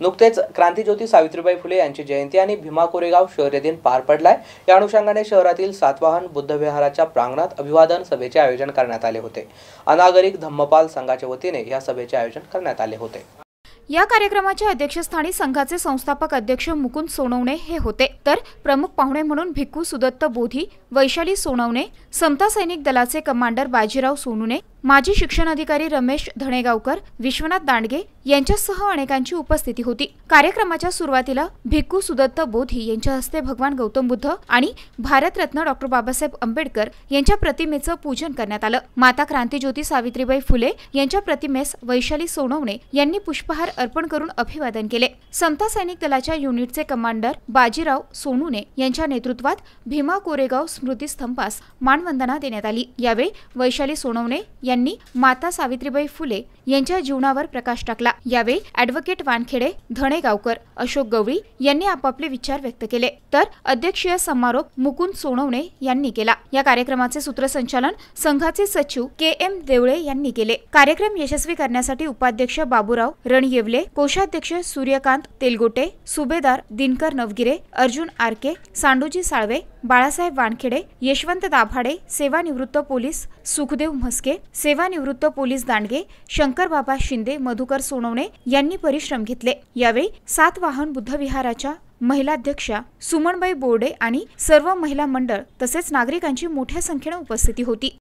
नुकतेच क्रांतीज्योती सावित्रीबाई फुले यांची जयंती आणि भीमा कोरेगाव शौर्य दिन पार पडलाय. या अनुषंगाने शहरातील सातवाहन बुद्धविहाराच्या प्रांगणात अभिवादन सभेचे आयोजन करण्यात आले होते. अनागरिक धम्मपाल संघाच्या वतीने या सभेचे आयोजन करण्यात आले होते. या कार्यक्रमाच्या अध्यक्षस्थानी संघाचे संस्थापक अध्यक्ष मुकुंद सोनवणे हे होते. तर प्रमुख पाहुणे म्हणून भिक्खू सुदत्त बोधी वैशाली सोनवणे समता सैनिक दलाचे कमांडर बाजीराव सोनुने माजी शिक्षण अधिकारी रमेश धणेगावकर विश्वनाथ दांडगे यांच्यासह अनेकांची उपस्थिती होती. कार्यक्रमाच्या सुरुवातीला भिक्खू सुदत्त बोधी यांच्या हस्ते भगवान गौतम बुद्ध आणि भारतरत्न डॉक्टर बाबासाहेब आंबेडकर यांच्या प्रतिमेचं पूजन करण्यात आलं. माता क्रांतीज्योती सावित्रीबाई फुले यांच्या प्रतिमेस वैशाली सोनवणे यांनी पुष्पहार अर्पण करून अभिवादन केले. समता सैनिक दलाच्या युनिटचे कमांडर बाजीराव सोनूने यांच्या नेतृत्वात भीमा कोरेगाव स्मृती स्तंभास मानवंदना देण्यात आली. यावेळी वैशाली सोनवणे यांनी माता सावित्रीबाई फुले यांच्या जीवनावर प्रकाश टाकला. यावेळी अॅडव्होकेट वानखेडे धणेगावकर अशोक गवळी यांनी आपापले विचार व्यक्त केले. तर अध्यक्षीय समारोप मुकुंद सोनवणे यांनी केला. या कार्यक्रमाचे सूत्रसंचालन संघाचे सचिव के एम देवळे यांनी केले. कार्यक्रम यशस्वी करण्यासाठी उपाध्यक्ष बाबूराव रणयेवले कोषाध्यक्ष सूर्यकांत तेलगोटे सुभेदार दिनकर नवगिरे अर्जुन आरके सांडोजी साळवे बाळासाहेब वानखेडे यशवंत दाभाडे सेवानिवृत्त पोलीस सुखदेव म्हस्के सेवानिवृत्त पोलीस दांडगे शंकरबाबा शिंदे मधुकर सोनवणे यांनी परिश्रम घेतले. यावेळी सात वाहन बुद्धविहाराच्या महिलाध्यक्षा सुमनबाई बोर्डे आणि सर्व महिला मंडळ तसेच नागरिकांची मोठ्या संख्येने उपस्थिती होती.